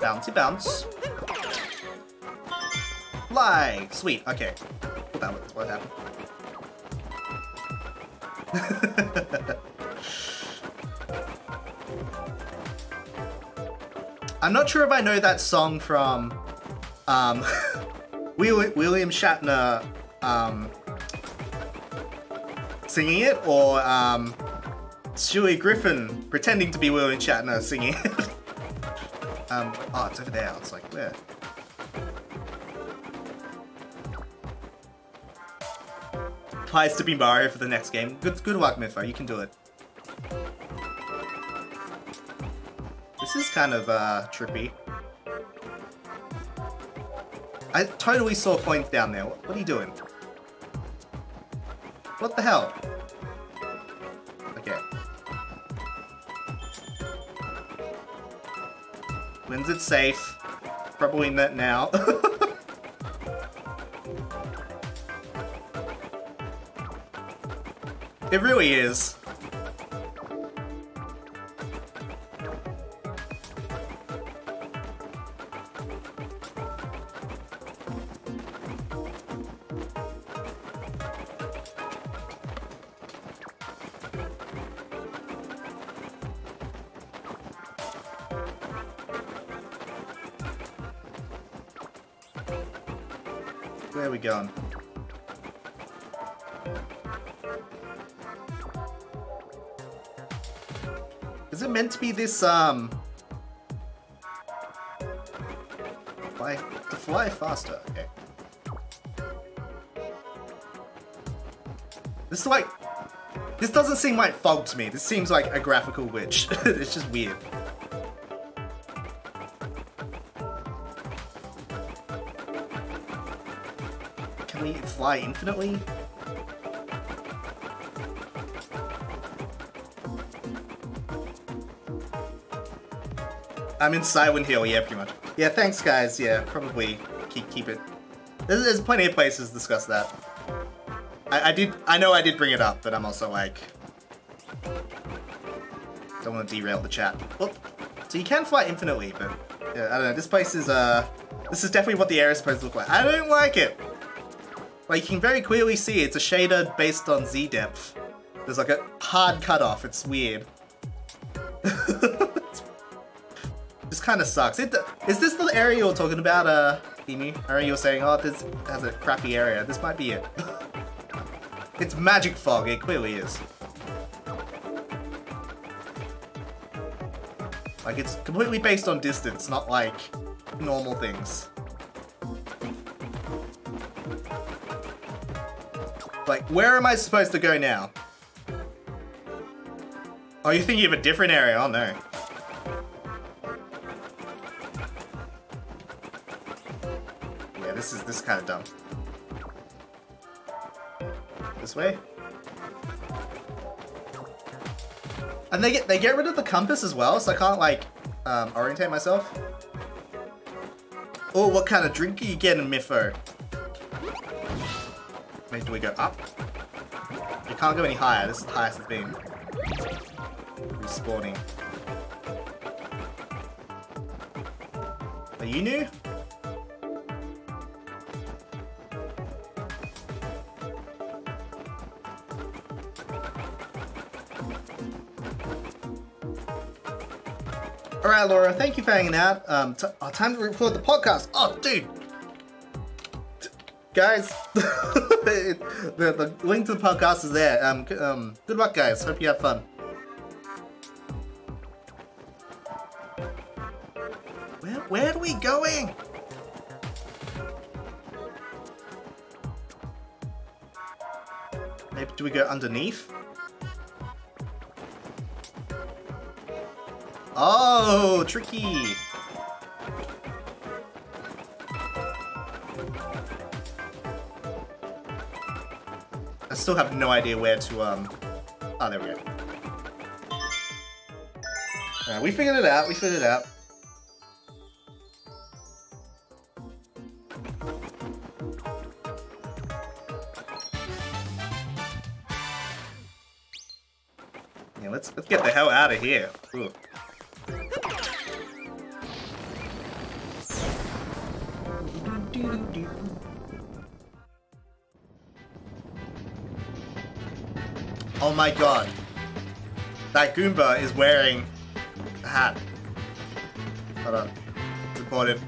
Bouncy bounce. Fly! Sweet, okay. Well, that what happened. I'm not sure if I know that song from um, William Shatner um, singing it or um, Stewie Griffin pretending to be William Shatner singing um, oh, it's over there. It's like, where? Applies to be Mario for the next game. Good, good luck, Miffo. You can do it. This is kind of uh, trippy. I totally saw coins down there. What are you doing? What the hell? Okay. When's it safe? Probably not now. it really is. This, um... Fly, to fly faster, okay. This is like... This doesn't seem like fog to me. This seems like a graphical glitch. it's just weird. Can we fly infinitely? I'm in Silent Hill, yeah, pretty much. Yeah, thanks guys, yeah, probably keep, keep it. There's, there's plenty of places to discuss that. I, I did, I know I did bring it up, but I'm also like... Don't want to derail the chat. Well, so you can fly infinitely, but... Yeah, I don't know, this place is, uh... This is definitely what the area is supposed to look like. I don't like it! Like, you can very clearly see it's a shader based on Z depth. There's like a hard cutoff, it's weird. Kind of sucks. It, is this the area you're talking about, uh, Emu? Or you were saying, oh, this has a crappy area. This might be it. it's magic fog, it clearly is. Like, it's completely based on distance, not like normal things. Like, where am I supposed to go now? Oh, you think you have a different area? Oh no. Way. And they get they get rid of the compass as well, so I can't like um, orientate myself. Oh, what kind of drink are you getting, Miffo? Maybe do we go up? You can't go any higher. This is the highest it's been. Respawning. Are you new? Alright, Laura, thank you for hanging out. Um, oh, time to record the podcast. Oh, dude! guys, the, the link to the podcast is there. Um, um, good luck, guys. Hope you have fun. Where, where are we going? Maybe do we go underneath? Oh, tricky. I still have no idea where to, um... Oh, there we go. We figured it out, we figured it out. Yeah, let's let's get the hell out of here. Ooh. Oh my god. That Goomba is wearing a hat. Hold on. It's important.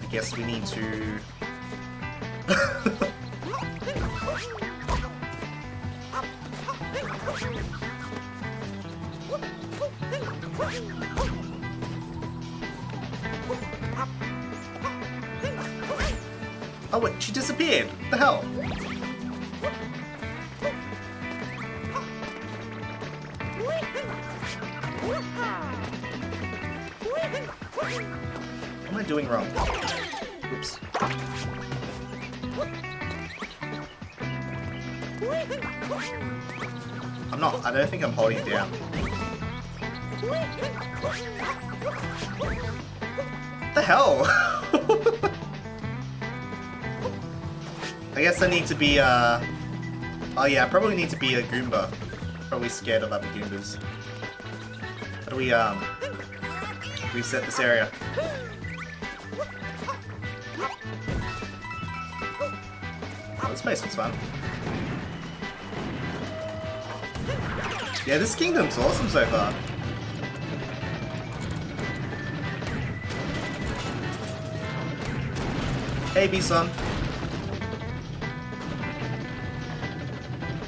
I guess we need to... oh wait, she disappeared. What the hell? What am I doing wrong? I don't think I'm holding down. the hell? I guess I need to be, uh... Oh yeah, I probably need to be a Goomba. Probably scared of other Goombas. How do we, um... Reset this area? Oh, this place was fun. Yeah, this kingdom's awesome so far. Hey, B-Son.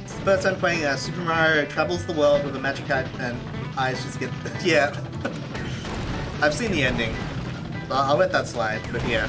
It's the first time playing uh, Super Mario travels the world with a magic hat and eyes just get... yeah. I've seen the ending. I'll, I'll let that slide, but yeah.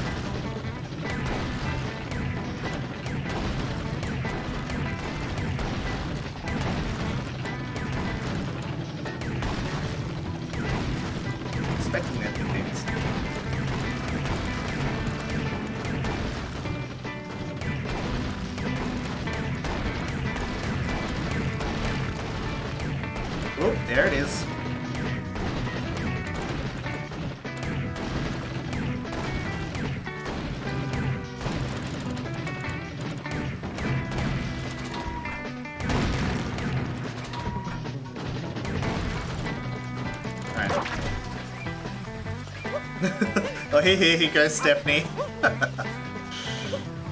here, here, goes Stephanie.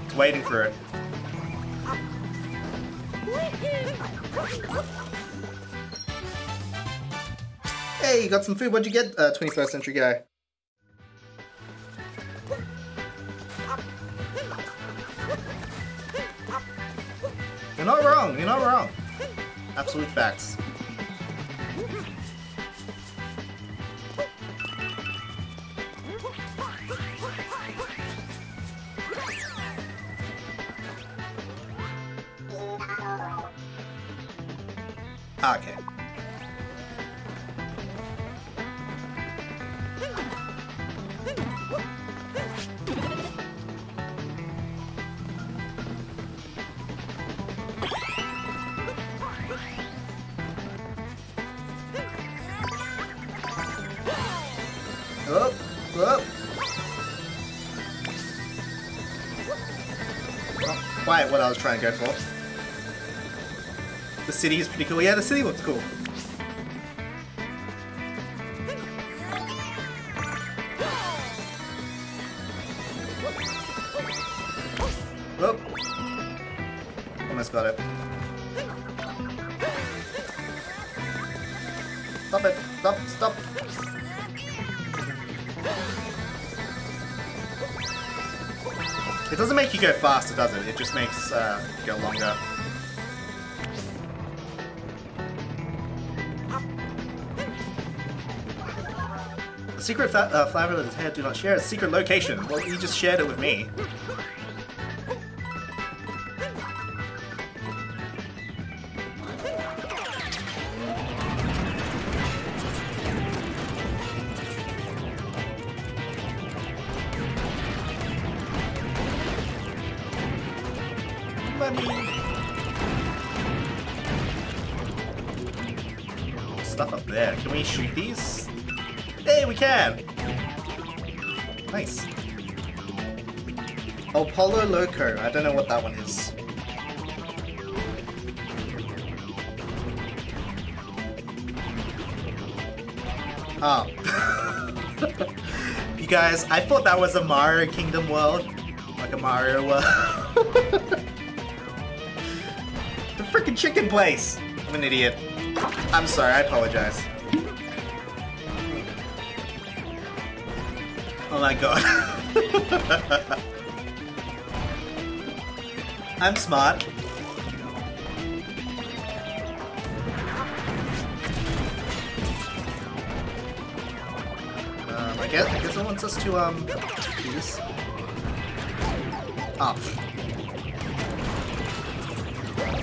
It's waiting for it. Hey, you got some food. What'd you get, uh, 21st Century Guy? You're not wrong. You're not wrong. Absolute facts. What I was trying to go for. The city is pretty cool. Yeah, the city looks cool. It doesn't make you go faster, does it? It just makes uh, go longer. The secret fa uh, flower that his hair do not share a secret location. Well, you just shared it with me. Shoot these? Hey, we can! Nice. Oh, Pollo Loco. I don't know what that one is. Oh. you guys, I thought that was a Mario Kingdom world. Like a Mario world. the freaking chicken place! I'm an idiot. I'm sorry, I apologize. Oh my god. I'm smart. Um, I guess I guess it wants us to um do this. Oh.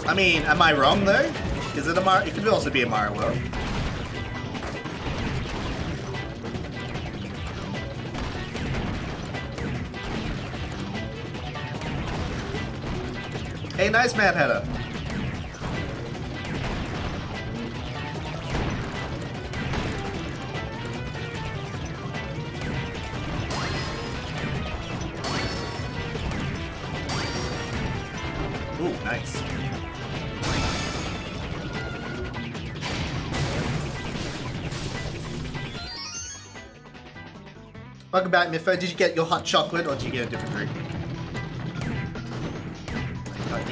I mean, am I wrong though? Is it a Mario? It could also be a Mario world. Nice Mad Hatter. Ooh, nice. Welcome back, Miffo. Did you get your hot chocolate or did you get a different drink?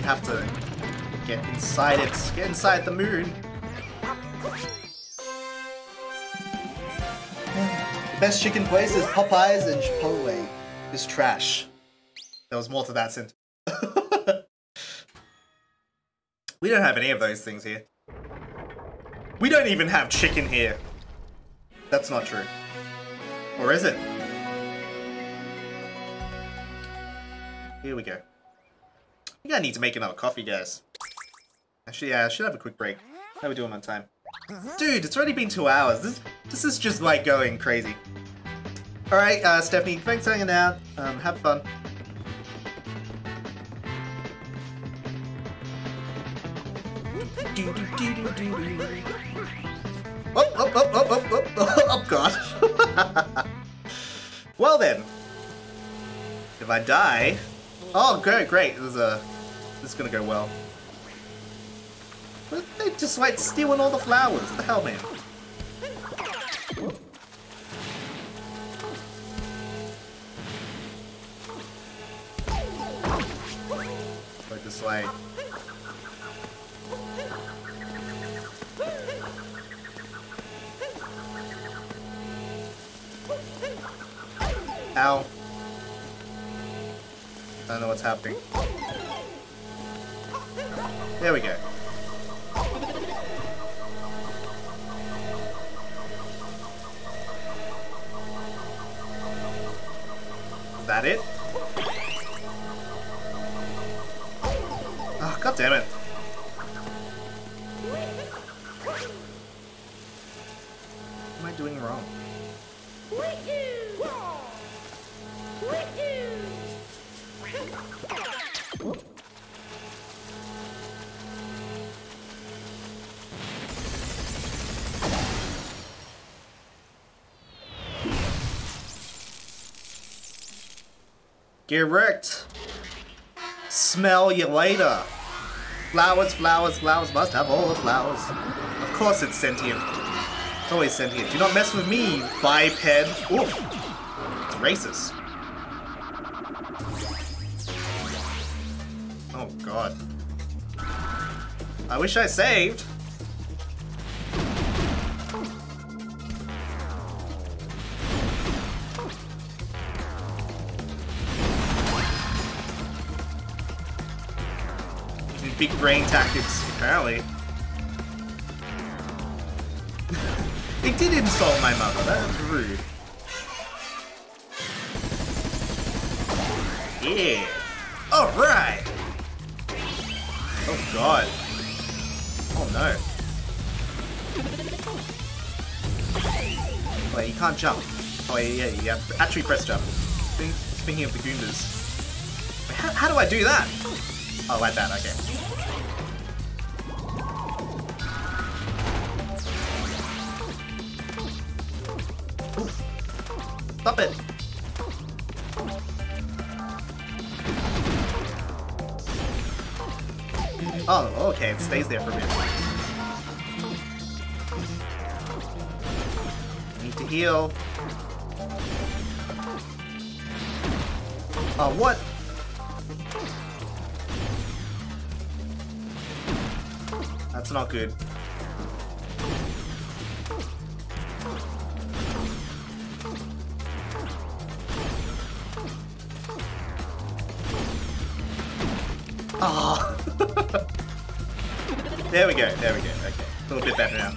Have to get inside it. Get inside the moon. The best chicken place is Popeyes and Chipotle. Is trash. There was more to that sentence. we don't have any of those things here. We don't even have chicken here. That's not true. Or is it? Here we go. I think I need to make another coffee, guys. Actually, yeah, I should have a quick break. How are we doing on time? Dude, it's already been two hours. This, this is just like going crazy. Alright, uh, Stephanie, thanks for hanging out. Um, have fun. Oh, oh, oh, oh, oh, oh, oh, oh god. well then. If I die... Oh, great, great. This is, a, this is gonna go well. But they just like stealing all the flowers. The hell, man. Like this way. Ow. I don't know what's happening. There we go. Get wrecked. Smell you later. Flowers, flowers, flowers. Must have all the flowers. Of course it's sentient. It's always sentient. Do not mess with me, biped. Oof. It's racist. Oh god. I wish I saved. Big brain tactics, apparently. it did insult my mother, that was rude. Yeah. Alright! Oh god. Oh no. Oh, wait, you can't jump. Oh yeah, yeah, to actually press jump. Speaking of the Goombas. How, how do I do that? Oh, like that, okay. Oh, okay, it stays there for a bit. Need to heal. Oh, what? That's not good. There we go, there we go. Okay, a little bit better now.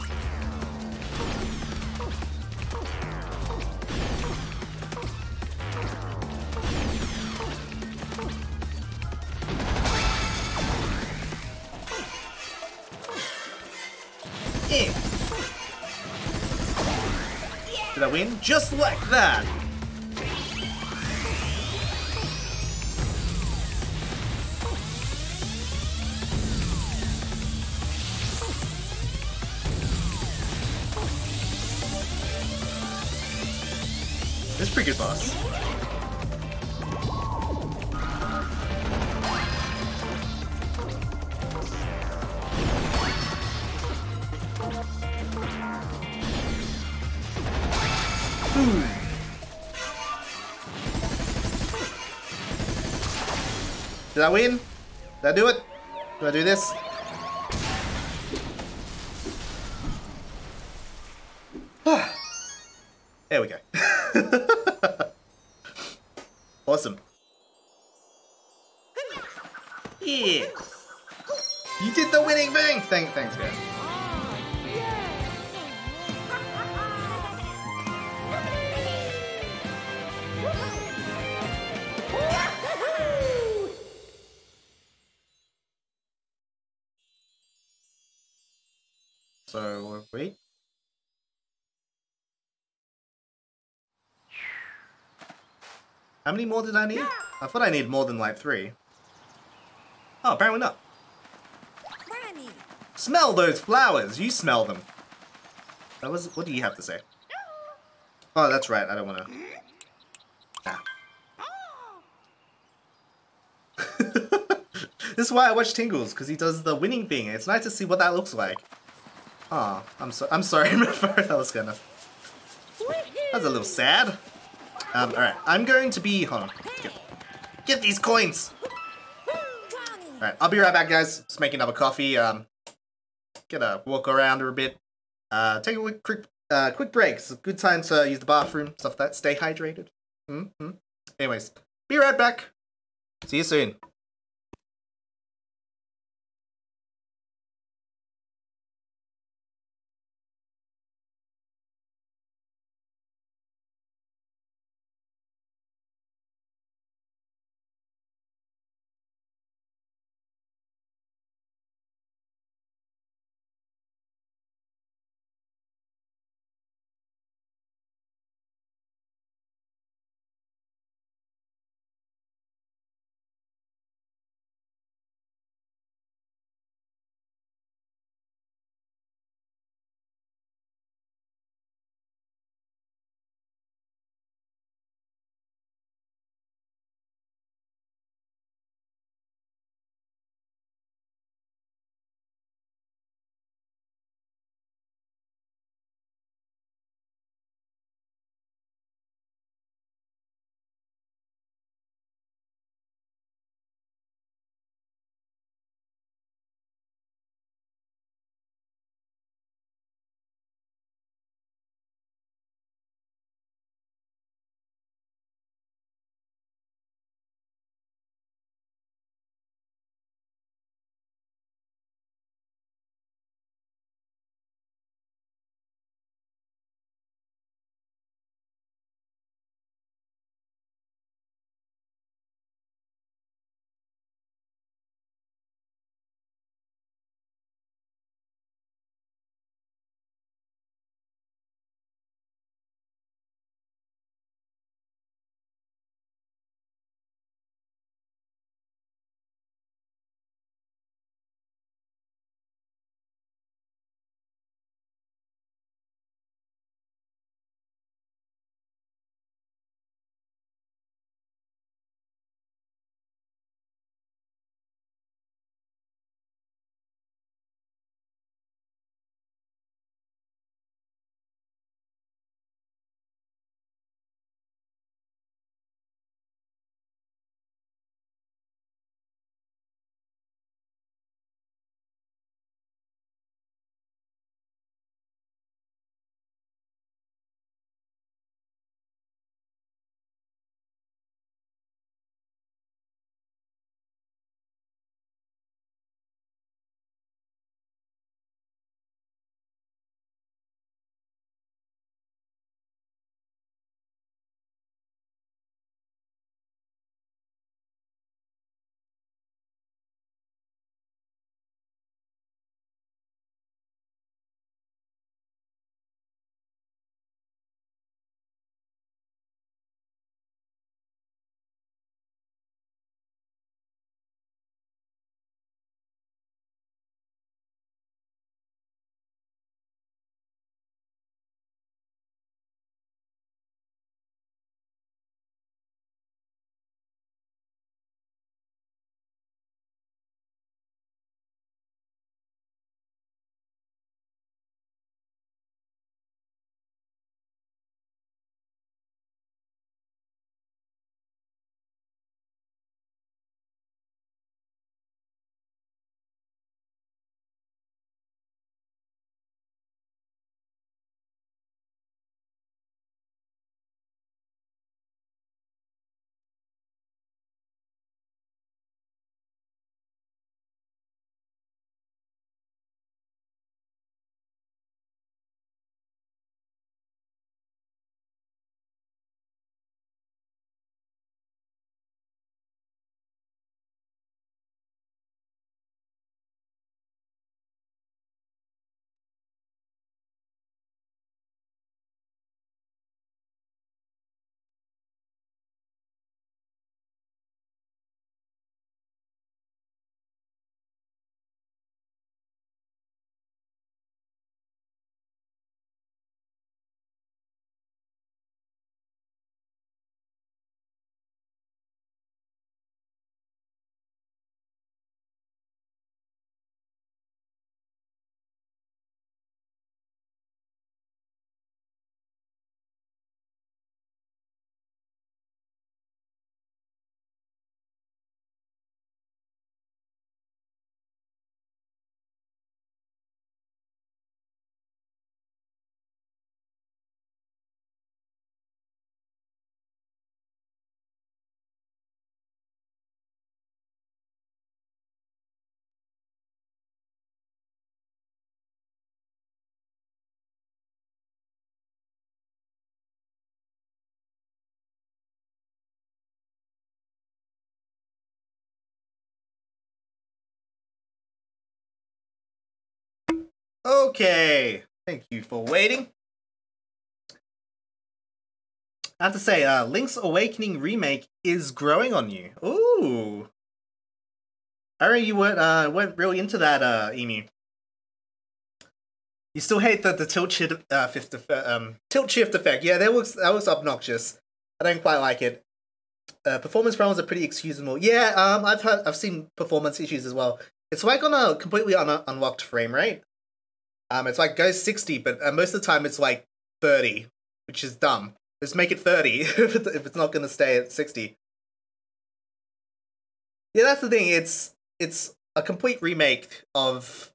Yeah. Did I win? Just like that! Boss. Did I win? Did I do it? Do I do this? Thank, thanks, guys. So wait. How many more did I need? I thought I need more than like three. Oh, apparently not. Smell those flowers. You smell them. That was. What do you have to say? Oh, that's right. I don't want to. Ah. this is why I watch Tingles because he does the winning thing. It's nice to see what that looks like. Oh, I'm so. I'm sorry. that was kind of. That's a little sad. Um. All right. I'm going to be. Hold on. Get, get these coins. Alright, I'll be right back, guys. Just making up a coffee. Um, get a walk around a bit. Uh, take a quick, uh, quick break. It's a good time to use the bathroom, stuff like that. Stay hydrated. Mm hmm Anyways, be right back. See you soon. Okay. Thank you for waiting. I have to say, uh, Link's Awakening remake is growing on you. Ooh. I remember you weren't uh weren't really into that uh Emu. You still hate the, the tilt shift uh fifth effect, um tilt shift effect. Yeah, that looks that looks obnoxious. I don't quite like it. Uh, performance problems are pretty excusable. Yeah, um, I've had I've seen performance issues as well. It's like on a completely un- unlocked frame rate. Um, it's like goes sixty, but uh, most of the time it's like thirty, which is dumb. Just make it thirty if it's not going to stay at sixty. Yeah, that's the thing. It's it's a complete remake of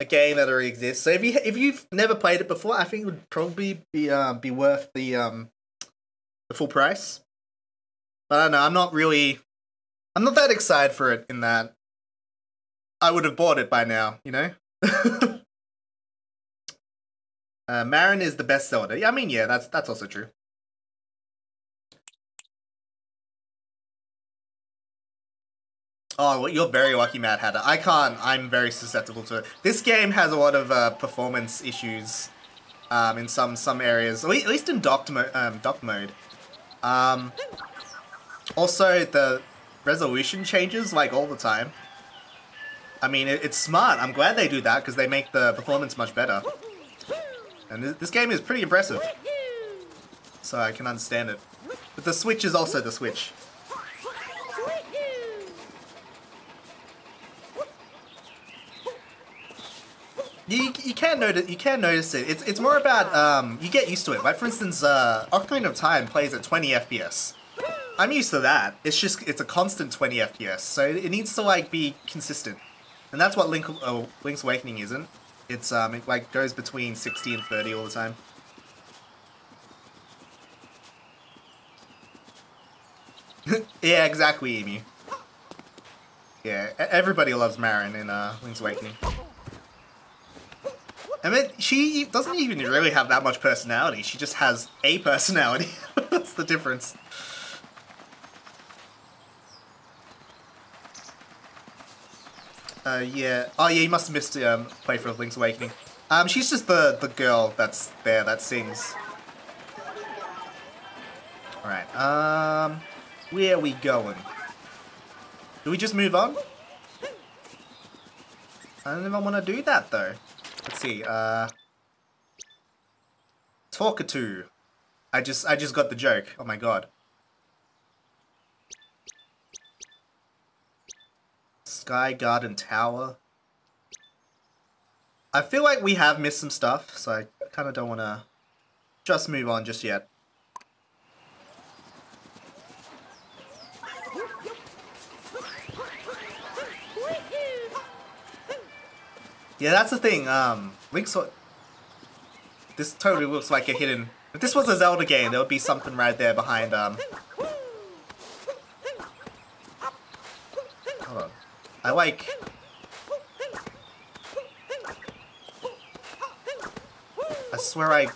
a game that already exists. So if you if you've never played it before, I think it would probably be uh, be worth the um the full price. But I don't know. I'm not really. I'm not that excited for it. In that, I would have bought it by now. You know. uh, Marin is the best Zelda. Yeah, I mean, yeah, that's that's also true. Oh, well, you're very lucky, Mad Hatter. I can't. I'm very susceptible to it. This game has a lot of uh, performance issues um, in some some areas, at least in docked, mo- um, docked mode. Um, also, the resolution changes like all the time. I mean, it, it's smart. I'm glad they do that because they make the performance much better. And this, this game is pretty impressive, so I can understand it. But the Switch is also the Switch. You, you can notice you can notice it. It's it's more about um you get used to it. Like for instance, uh, Ocarina of Time plays at 20 FPS. I'm used to that. It's just it's a constant 20 FPS, so it needs to like be consistent, and that's what Link uh, Link's Awakening isn't. It's um it like goes between 60 and 30 all the time. yeah, exactly, Emu. Yeah, everybody loves Marin in uh, Link's Awakening. I mean, she doesn't even really have that much personality. She just has a personality. That's the difference. Uh, yeah. Oh, yeah, you must have missed um, playthrough of Link's Awakening. Um, she's just the, the girl that's there that sings. Alright, um... Where are we going? Do we just move on? I don't even want to do that, though. Let's see, uh... Talkatoo. I just, I just got the joke. Oh my god. Sky Garden Tower. I feel like we have missed some stuff, so I kind of don't want to just move on just yet. Yeah, that's the thing. Um, Link's. This totally looks like a hidden. If this was a Zelda game, there would be something right there behind. Um. Hold on. I like. I swear I.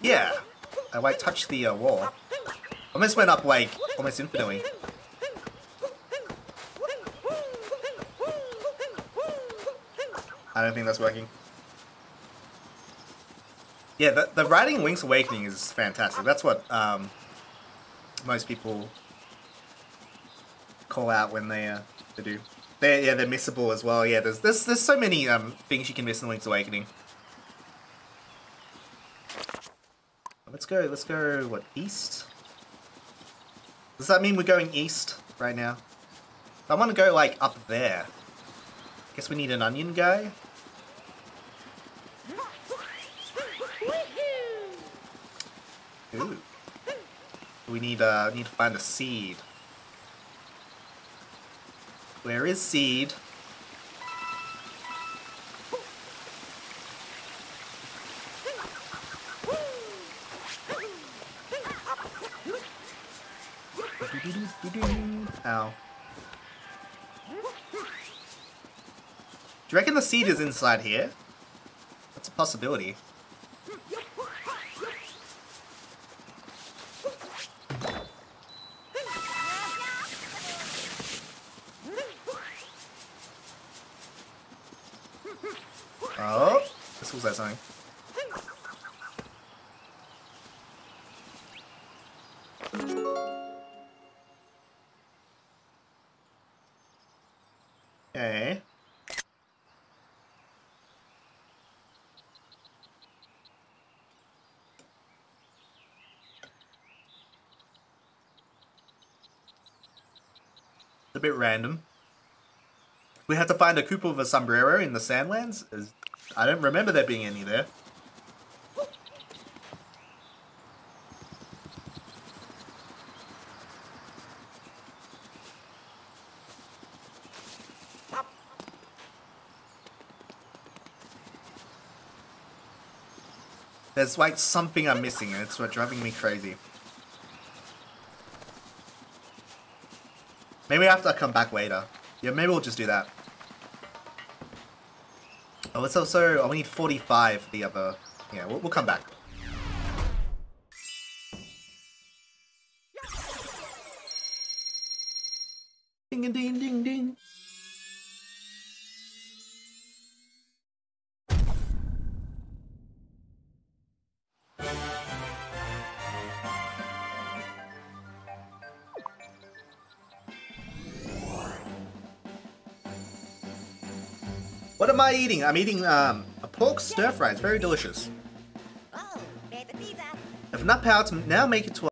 Yeah, I like touched the uh, wall. Almost went up like almost infinitely. I don't think that's working. Yeah, the, the writing Link's Awakening is fantastic. That's what um, most people call out when they uh, they do. They yeah they're missable as well. Yeah, there's there's there's so many um things you can miss in Link's Awakening. Let's go. Let's go. What east? Does that mean we're going east right now? I want to go like up there. Guess we need an onion guy. Ooh. We need uh need to find a seed. Where is seed? Ow. Do you reckon the seed is inside here? That's a possibility. Oh. pixels or something. Okay. a bit random. We have to find a Koopa with a sombrero in the Sandlands. Is- I don't remember there being any there. There's like something I'm missing and it's what driving me crazy. Maybe I come back later. Yeah, maybe we'll just do that. Oh, it's also... Uh, oh, we need 45 for the other... Yeah, we'll, we'll come back. I eating? I'm eating um, a pork stir fry. It's very delicious. Oh. If enough power to now make it to